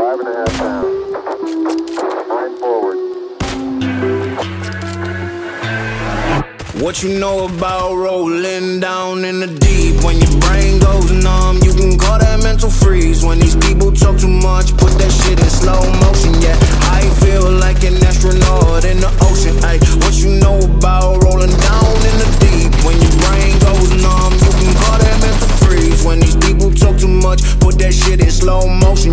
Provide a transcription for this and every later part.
Five and a half pounds. Nine forward. What you know about rolling down in the deep? When your brain goes numb, you can call that mental freeze. When these people talk too much, put that shit in slow motion. Yeah, I feel like an astronaut in the ocean. Ay, what you know about rolling down in the deep? When your brain goes numb, you can call that mental freeze. When these people talk too much, put that shit in slow motion.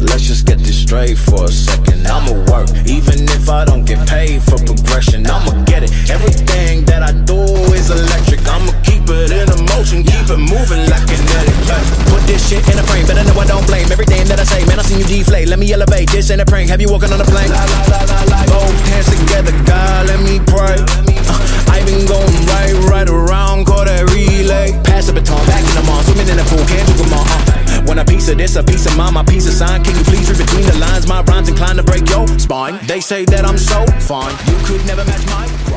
Let's just get this straight for a second. I'ma work, even if I don't get paid for progression. I'ma get it. Everything that I do is electric. I'ma keep it in a motion, keep it moving like kinetic. Put this shit in a frame, better know I don't blame everything that I say. Man, I seen you deflate. Let me elevate. This ain't a prank. Have you walking on a plane? La, la, la, la, la. Both hands a piece of mine, my piece of sign. Can you please read between the lines? My rhymes inclined to break your spine. They say that I'm so fine. You could never match my.